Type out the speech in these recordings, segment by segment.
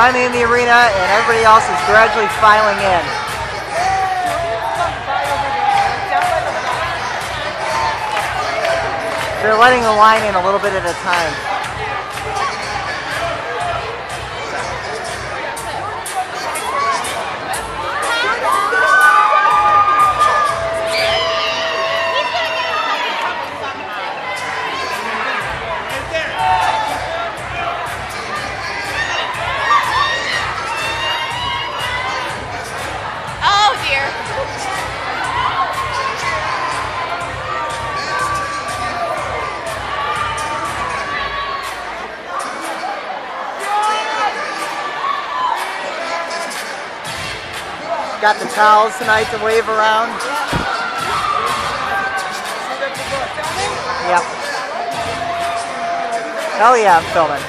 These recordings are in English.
finally in the arena, and everybody else is gradually filing in. They're letting the line in a little bit at a time. Got the towels tonight to wave around. Yep. Hell yeah, I'm filming.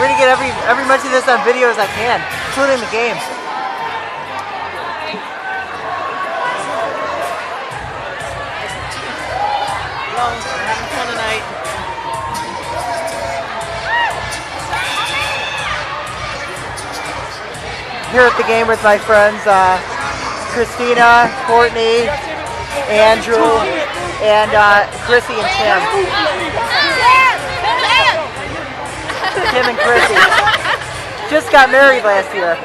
We're gonna get every every much of this on video as I can, including the game. Here at the game with my friends uh, Christina, Courtney, Andrew, and uh, Chrissy and Tim. Tim and Chrissy. Just got married last year.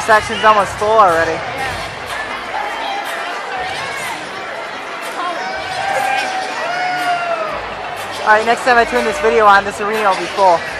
Section's almost full already. Alright, next time I turn this video on, this arena will be full.